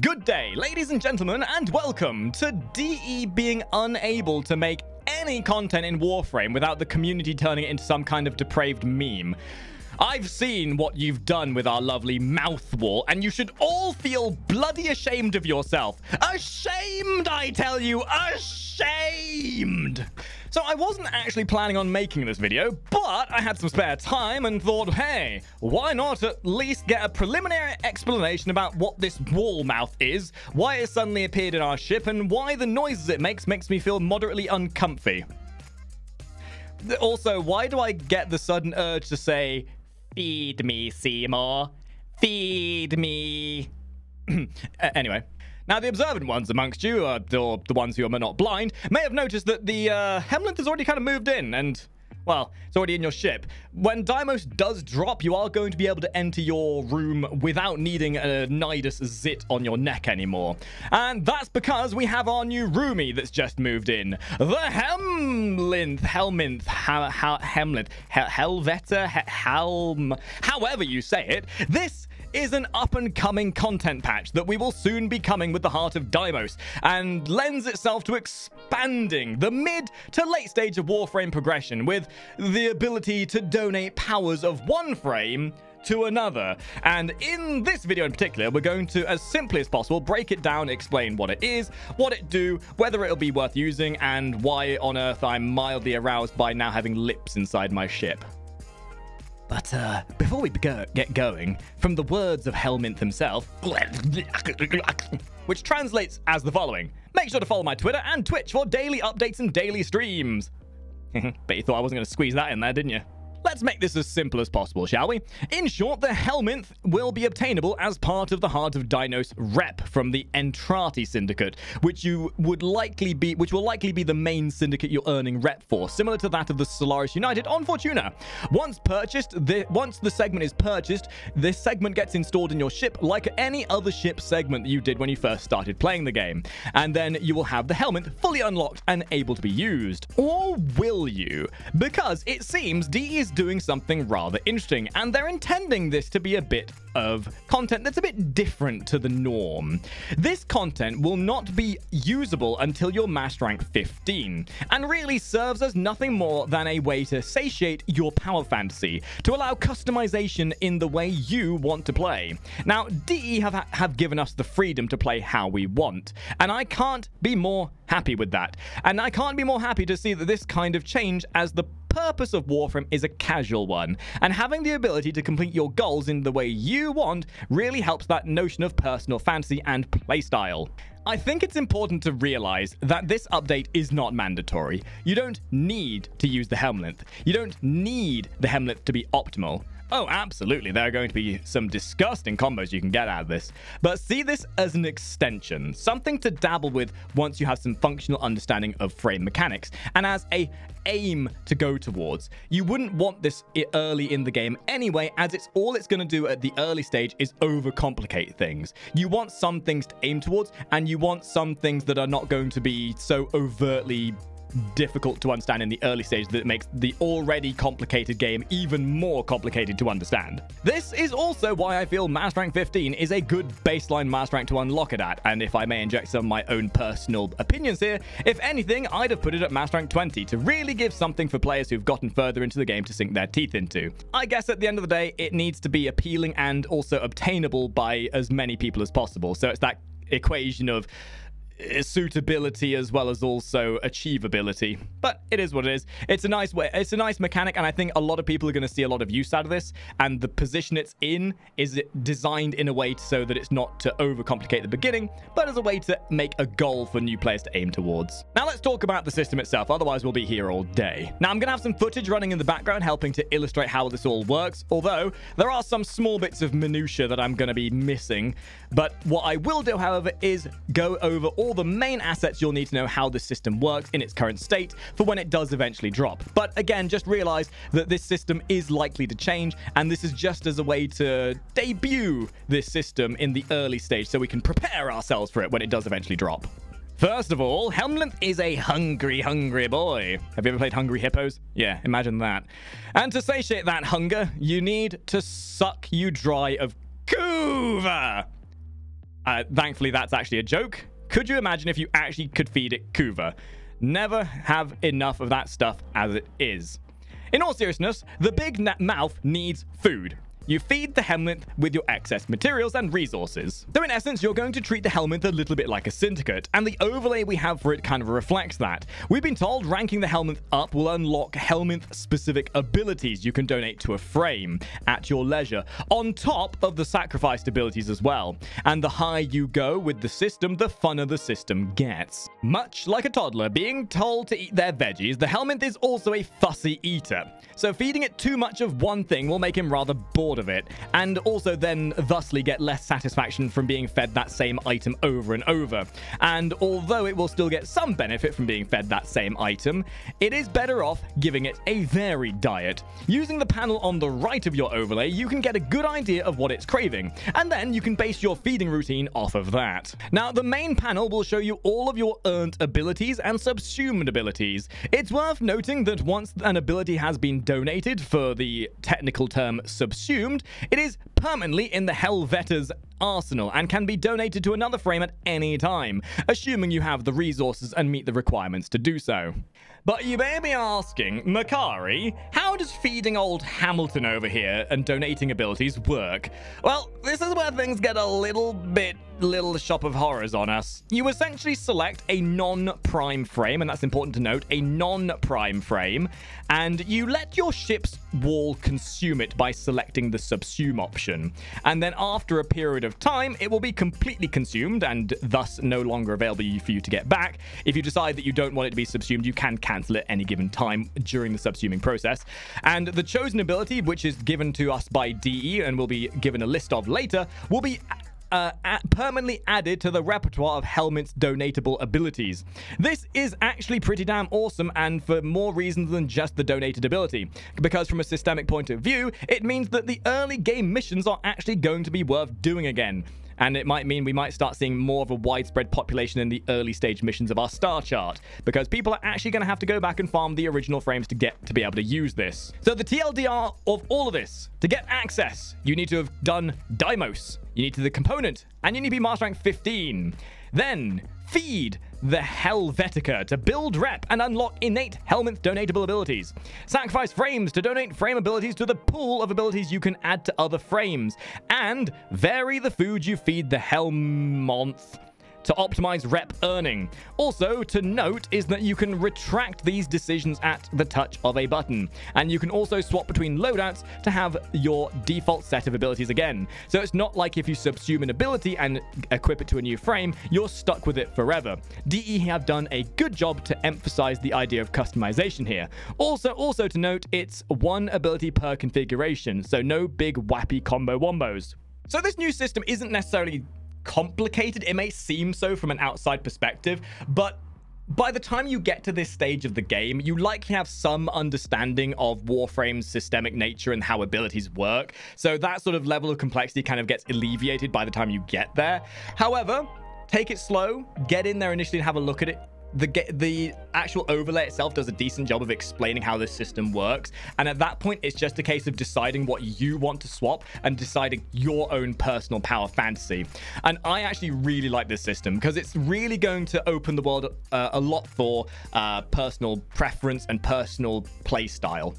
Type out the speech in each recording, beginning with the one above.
Good day, ladies and gentlemen, and welcome to DE being unable to make any content in Warframe without the community turning it into some kind of depraved meme. I've seen what you've done with our lovely mouth wall, and you should all feel bloody ashamed of yourself. Ashamed, I tell you, ashamed! So I wasn't actually planning on making this video, but I had some spare time and thought, hey, why not at least get a preliminary explanation about what this wall mouth is, why it suddenly appeared in our ship, and why the noises it makes makes me feel moderately uncomfy. Also, why do I get the sudden urge to say, feed me, Seymour, feed me? anyway. Now, the observant ones amongst you, uh, or the ones who are not blind, may have noticed that the uh, Hemlinth has already kind of moved in, and, well, it's already in your ship. When Deimos does drop, you are going to be able to enter your room without needing a Nidus zit on your neck anymore. And that's because we have our new roomie that's just moved in. The Hemlinth, Helminth, ha, ha, Hemlinth, Hel Helveta, Helm, however you say it. This is an up-and-coming content patch that we will soon be coming with the Heart of Deimos, and lends itself to expanding the mid to late stage of Warframe progression with the ability to donate powers of one frame to another. And in this video in particular, we're going to, as simply as possible, break it down, explain what it is, what it do, whether it'll be worth using, and why on earth I'm mildly aroused by now having lips inside my ship. But uh, before we go get going, from the words of Helminth himself, which translates as the following Make sure to follow my Twitter and Twitch for daily updates and daily streams. Bet you thought I wasn't going to squeeze that in there, didn't you? Let's make this as simple as possible, shall we? In short, the Helminth will be obtainable as part of the Heart of Deimos rep from the Entrati Syndicate, which you would likely be, which will likely be the main syndicate you're earning rep for, similar to that of the Solaris United on Fortuna. Once purchased, the, once the segment is purchased, this segment gets installed in your ship like any other ship segment that you did when you first started playing the game, and then you will have the Helminth fully unlocked and able to be used. Or will you? Because it seems D is doing something rather interesting, and they're intending this to be a bit of content that's a bit different to the norm. This content will not be usable until you're master rank 15, and really serves as nothing more than a way to satiate your power fantasy, to allow customization in the way you want to play. Now, DE have, have given us the freedom to play how we want, and I can't be more happy with that. And I can't be more happy to see that this kind of change as the purpose of Warframe is a casual one, and having the ability to complete your goals in the way you want really helps that notion of personal fantasy and playstyle. I think it's important to realize that this update is not mandatory. You don't need to use the Helminth. You don't need the Helminth to be optimal. Oh, absolutely. There are going to be some disgusting combos you can get out of this. But see this as an extension, something to dabble with once you have some functional understanding of frame mechanics, and as a aim to go towards. You wouldn't want this early in the game anyway, as it's all it's going to do at the early stage is overcomplicate things. You want some things to aim towards, and you want some things that are not going to be so overtly difficult to understand in the early stage that makes the already complicated game even more complicated to understand. This is also why I feel Master Rank 15 is a good baseline Master Rank to unlock it at, and if I may inject some of my own personal opinions here, if anything, I'd have put it at Master Rank 20 to really give something for players who've gotten further into the game to sink their teeth into. I guess at the end of the day, it needs to be appealing and also obtainable by as many people as possible, so it's that equation of Uh, suitability as well as also achievability. But it is what it is. It's a nice way. It's a nice mechanic, and I think a lot of people are going to see a lot of use out of this. And the position it's in is designed in a way so that it's not to overcomplicate the beginning, but as a way to make a goal for new players to aim towards. Now let's talk about the system itself. Otherwise, we'll be here all day. Now I'm going to have some footage running in the background, helping to illustrate how this all works. Although there are some small bits of minutia that I'm going to be missing. But what I will do, however, is go over all the main assets you'll need to know how the system works in its current state for when it does eventually drop. But again, just realize that this system is likely to change, and this is just as a way to debut this system in the early stage so we can prepare ourselves for it when it does eventually drop. First of all, Helminth is a hungry, hungry boy. Have you ever played Hungry Hippos? Yeah, imagine that. And to satiate that hunger, you need to suck you dry of Kuva. Uh, thankfully, that's actually a joke. Could you imagine if you actually could feed it Kuva? Never have enough of that stuff as it is. In all seriousness, the big mouth needs food. You feed the Helminth with your excess materials and resources. So in essence, you're going to treat the Helminth a little bit like a syndicate, and the overlay we have for it kind of reflects that. We've been told ranking the Helminth up will unlock Helminth-specific abilities you can donate to a frame at your leisure, on top of the sacrificed abilities as well. And the higher you go with the system, the funner the system gets. Much like a toddler being told to eat their veggies, the Helminth is also a fussy eater. So feeding it too much of one thing will make him rather bored bored of it, and also then thusly get less satisfaction from being fed that same item over and over. And although it will still get some benefit from being fed that same item, it is better off giving it a varied diet. Using the panel on the right of your overlay, you can get a good idea of what it's craving, and then you can base your feeding routine off of that. Now, the main panel will show you all of your earned abilities and subsumed abilities. It's worth noting that once an ability has been donated for the technical term subsumed, it is permanently in the Helvetta's arsenal and can be donated to another frame at any time, assuming you have the resources and meet the requirements to do so. But you may be asking, Makari, how does feeding old Hamilton over here and donating abilities work? Well, this is where things get a little bit little shop of horrors on us. You essentially select a non-prime frame, and that's important to note, a non-prime frame, and you let your ship's wall consume it by selecting the subsume option. And then after a period of time, it will be completely consumed and thus no longer available for you to get back. If you decide that you don't want it to be subsumed, you can cancel it any given time during the subsuming process. And the chosen ability, which is given to us by DE and will be given a list of later, will be uh, permanently added to the repertoire of Helminth's donatable abilities. This is actually pretty damn awesome and for more reasons than just the donated ability, because from a systemic point of view, it means that the early game missions are actually going to be worth doing again and it might mean we might start seeing more of a widespread population in the early stage missions of our star chart, because people are actually going to have to go back and farm the original frames to get to be able to use this. So the TLDR of all of this, to get access, you need to have done Deimos, you need to the component, and you need to be master rank 15. Then, feed the Helvetica to build rep and unlock innate Helminth donatable abilities. Sacrifice frames to donate frame abilities to the pool of abilities you can add to other frames. And vary the food you feed the Helmonth to optimize rep earning. Also, to note is that you can retract these decisions at the touch of a button, and you can also swap between loadouts to have your default set of abilities again. So it's not like if you subsume an ability and equip it to a new frame, you're stuck with it forever. DE have done a good job to emphasize the idea of customization here. Also, also to note, it's one ability per configuration, so no big wappy combo wombos. So this new system isn't necessarily complicated. It may seem so from an outside perspective, but by the time you get to this stage of the game, you likely have some understanding of Warframe's systemic nature and how abilities work. So that sort of level of complexity kind of gets alleviated by the time you get there. However, take it slow, get in there initially and have a look at it the the actual overlay itself does a decent job of explaining how this system works. And at that point it's just a case of deciding what you want to swap and deciding your own personal power fantasy. And i actually really like this system because it's really going to open the world uh, a lot for uh, personal preference and personal play style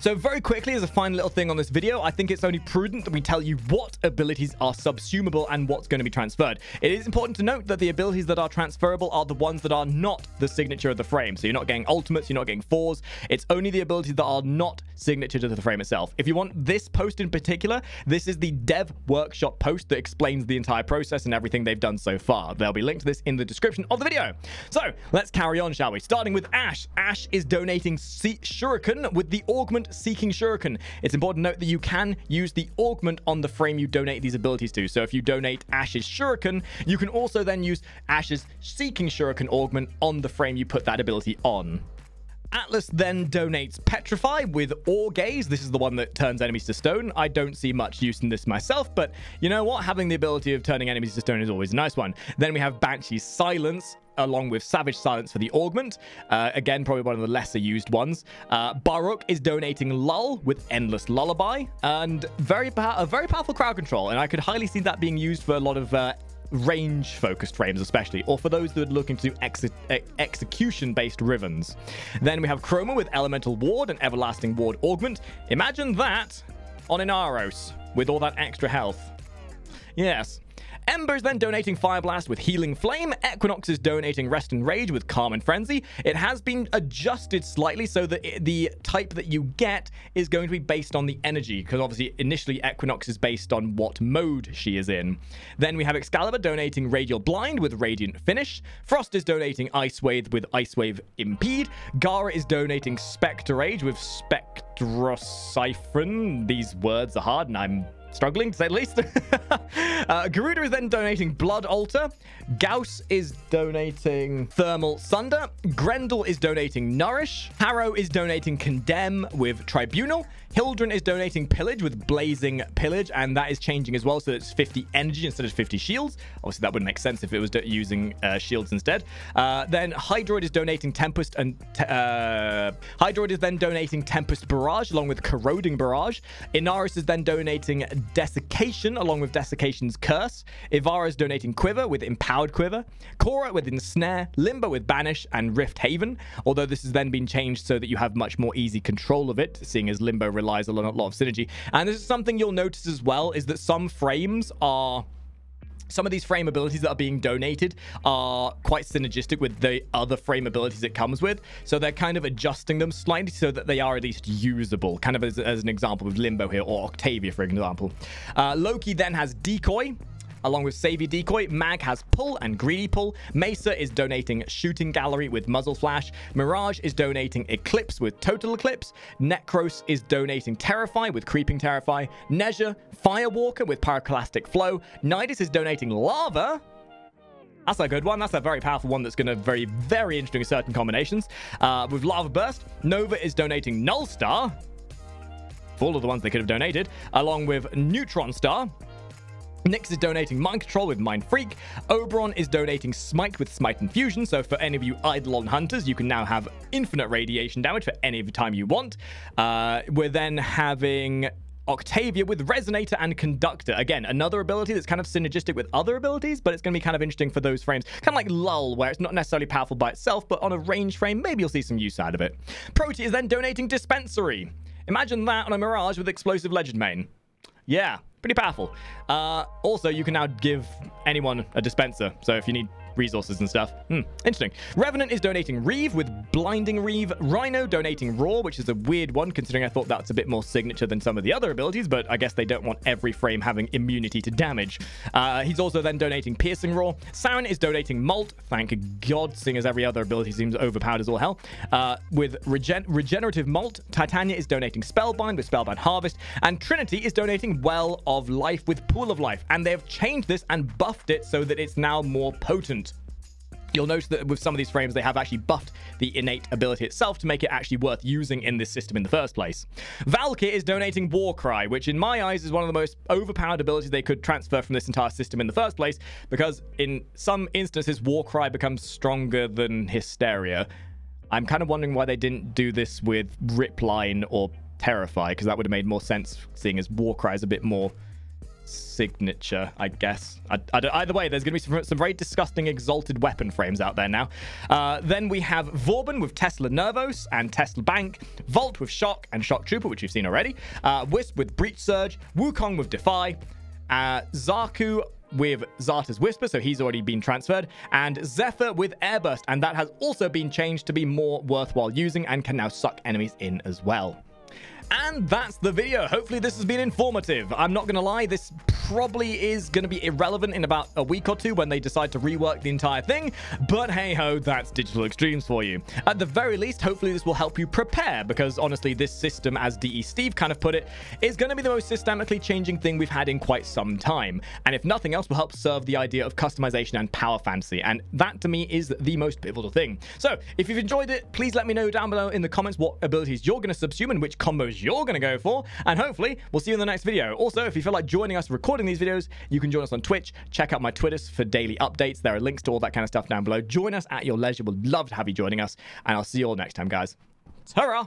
so very quickly, as a final little thing on this video, I think it's only prudent that we tell you what abilities are subsumable and what's going to be transferred. It is important to note that the abilities that are transferable are the ones that are not the signature of the frame. So you're not getting ultimates, you're not getting fours. It's only the abilities that are not signature to the frame itself. If you want this post in particular, this is the dev workshop post that explains the entire process and everything they've done so far. There'll be linked to this in the description of the video. So let's carry on, shall we? Starting with Ash. Ash is donating C Shuriken with the augment seeking shuriken. It's important to note that you can use the augment on the frame you donate these abilities to. So if you donate Ash's shuriken, you can also then use Ash's seeking shuriken augment on the frame you put that ability on. Atlas then donates Petrify with Ore Gaze. This is the one that turns enemies to stone. I don't see much use in this myself, but you know what? Having the ability of turning enemies to stone is always a nice one. Then we have Banshee's Silence along with Savage Silence for the Augment. Uh, again, probably one of the lesser used ones. Uh, Baruuk is donating Lull with Endless Lullaby, and very a very powerful crowd control, and I could highly see that being used for a lot of uh, range focused frames, especially, or for those that are looking to do ex- execution based Rivens. Then we have Chroma with Elemental Ward and Everlasting Ward Augment. Imagine that on Inaros with all that extra health. Yes. Ember's then donating Fire Blast with Healing Flame. Equinox is donating Rest and Rage with Calm and Frenzy. It has been adjusted slightly so that it, the type that you get is going to be based on the energy, because obviously initially Equinox is based on what mode she is in. Then we have Excalibur donating Radial Blind with Radiant Finish. Frost is donating Ice Wave with Ice Wave Impede. Gara is donating Spectrorage with Spectrosiphon. These words are hard and I'm struggling to say the least. uh, Garuda is then donating Blood Altar. Gauss is donating Thermal Sunder. Grendel is donating Nourish. Harrow is donating Condemn with Tribunal. Hildryn is donating Pillage with Blazing Pillage, and that is changing as well, so it's 50 energy instead of 50 shields. Obviously, that would make sense if it was using uh, shields instead. Uh, then Hydroid is donating Tempest, and uh, Hydroid is then donating Tempest Barrage along with Corroding Barrage. Inaros is then donating Desiccation along with Desiccation's Curse. Ivara is donating Quiver with Empowered Quiver. Khora with Ensnare, Limbo with Banish, and Rift Haven. Although this has then been changed so that you have much more easy control of it, seeing as Limbo relies on a lot of synergy. And this is something you'll notice as well, is that some frames are some of these frame abilities that are being donated are quite synergistic with the other frame abilities it comes with. So they're kind of adjusting them slightly so that they are at least usable, kind of as, as an example with Limbo here or Octavia, for example. Uh, Loki then has Decoy, Along with Savior Decoy, Mag has Pull and Greedy Pull. Mesa is donating Shooting Gallery with Muzzle Flash. Mirage is donating Eclipse with Total Eclipse. Necros is donating Terrify with Creeping Terrify. Nezha, Firewalker with Pyroclastic Flow. Nidus is donating Larva that's a good one. That's a very powerful one that's going to very, very interesting in certain combinations. Uh, with Larva Burst, Nova is donating Null Star. All of the ones they could have donated, along with Neutron Star. Nyx is donating Mind Control with Mind Freak. Oberon is donating Smite with Smite Infusion. So for any of you Eidolon hunters, you can now have infinite radiation damage for any of the time you want. Uh, we're then having Octavia with Resonator and Conductor. Again, another ability that's kind of synergistic with other abilities, but it's going to be kind of interesting for those frames. Kind of like Lull, where it's not necessarily powerful by itself, but on a range frame, maybe you'll see some use out of it. Protea is then donating Dispensary. Imagine that on a Mirage with Explosive Legend main. Yeah, pretty powerful. Uh, also, you can now give anyone a dispenser. So if you need resources and stuff. Hmm, interesting. Revenant is donating Reave with Blinding Reave. Rhino donating Roar, which is a weird one considering I thought that's a bit more signature than some of the other abilities, but I guess they don't want every frame having immunity to damage. Uh, he's also then donating Piercing Roar. Saryn is donating Molt, thank God, seeing as every other ability seems overpowered as all hell. Uh, with regen Regenerative Molt, Titania is donating Spellbind with Spellbind Harvest, and Trinity is donating Well of Life with Pool of Life, and they've changed this and buffed it so that it's now more potent. You'll notice that with some of these frames, they have actually buffed the innate ability itself to make it actually worth using in this system in the first place. Valkyr is donating Warcry, which in my eyes is one of the most overpowered abilities they could transfer from this entire system in the first place, because in some instances, Warcry becomes stronger than Hysteria. I'm kind of wondering why they didn't do this with Ripline or Terrify, because that would have made more sense, seeing as Warcry is a bit more signature, I guess. I, I either way, there's going to be some, some, very disgusting exalted weapon frames out there now. Uh, then we have Vauban with Tesla Nervos and Tesla Bank, Volt with Shock and Shock Trooper, which you've seen already, uh, Wisp with Breach Surge, Wukong with Defy, uh, Xaku with Xata's Whisper, so he's already been transferred, and Zephyr with Airburst, and that has also been changed to be more worthwhile using and can now suck enemies in as well. And that's the video. Hopefully this has been informative. I'm not going to lie, this probably is going to be irrelevant in about a week or two when they decide to rework the entire thing. But hey ho, that's Digital Extremes for you. At the very least, hopefully this will help you prepare because honestly, this system, as DE Steve kind of put it, is going to be the most systemically changing thing we've had in quite some time. And if nothing else, will help serve the idea of customization and power fantasy. And that to me is the most pivotal thing. So if you've enjoyed it, please let me know down below in the comments what abilities you're going to subsume and which combos you're going to go for. And hopefully, we'll see you in the next video. Also, if you feel like joining us recording these videos, you can join us on Twitch. Check out my Twitters for daily updates. There are links to all that kind of stuff down below. Join us at your leisure. We'd love to have you joining us. And I'll see you all next time, guys. Ta-ra!